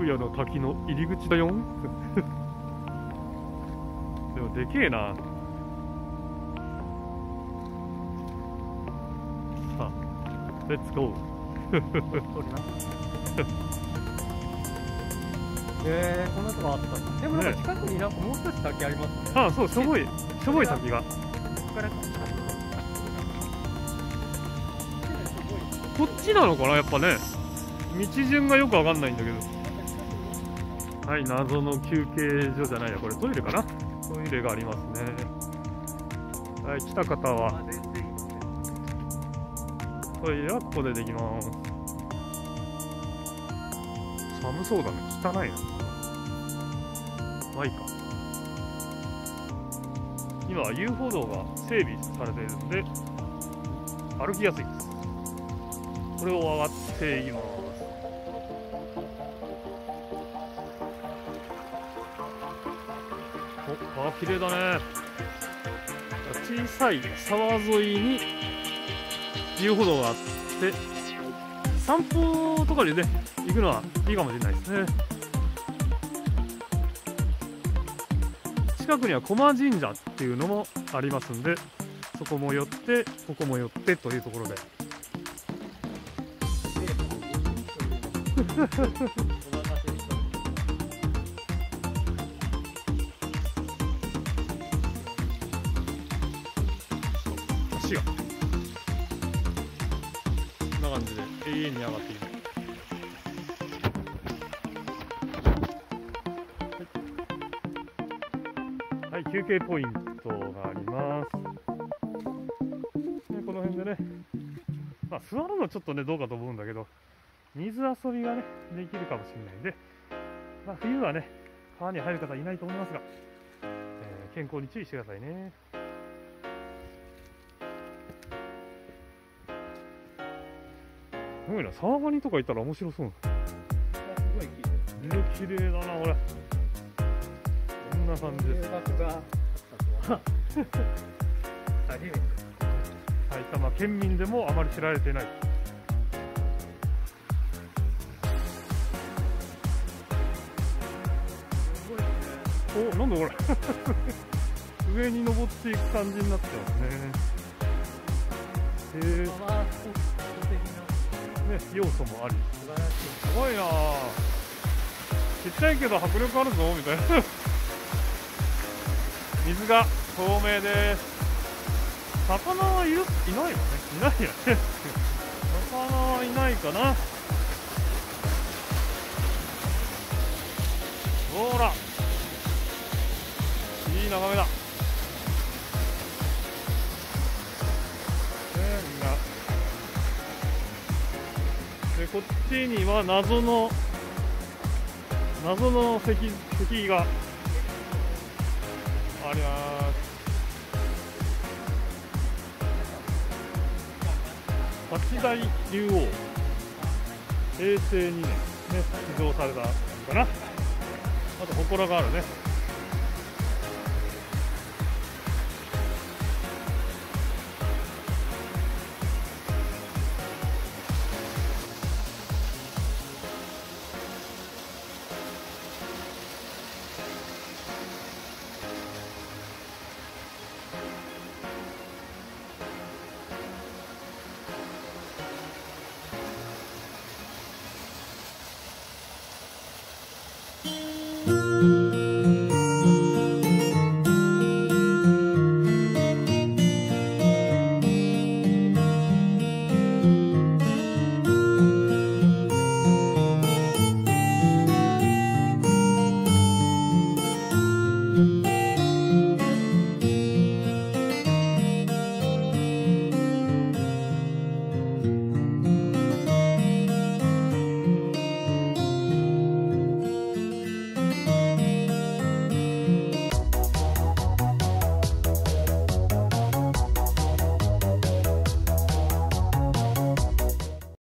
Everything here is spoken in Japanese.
白夜の滝の入り口だよ。でもでけえな。さあレッツゴーえー、こんなとこあったでもなんか近くになんかもう少し先ありますね。ああそうしょぼい。しょぼい滝が。こっちなのかなやっぱね。道順がよくわかんないんだけどはい謎の休憩所じゃないやこれトイレかな？トイレがありますね。はい来た方は。トイレはここでできます。寒そうだね。汚いな。まあいいか。今は遊歩道が整備されているので歩きやすいです。これを上がっていきます。あ綺麗だね。小さい沢沿いに遊歩道があって散歩とかでね行くのはいいかもしれないですね。近くには駒神社っていうのもありますんでそこも寄ってここも寄ってというところで。足がこんな感じで永遠に上がっているはい、はい、休憩ポイントがあります。でこの辺でねまあ座るのちょっとねどうかと思うんだけど水遊びがねできるかもしれないんで、まあ、冬はね川に入る方いないと思いますが、えー健康に注意してくださいね。ごいな沢ガニとかいたら面白そうすごい綺麗。だなこれ。こんな感じです。埼玉県民でもあまり知られてい。ないおなんだこれ。上に登っていく感じになってますね。へえね要素もあり。すごいなちっちゃいけど迫力あるぞみたいな。水が透明です。魚はいるいないよね。いないよね。魚はいないかな。ほら。いい眺めだ。でこっちには謎の謎の石石があります。八大竜王。平成2年。ね寄贈されたのかな。あと祠があるね。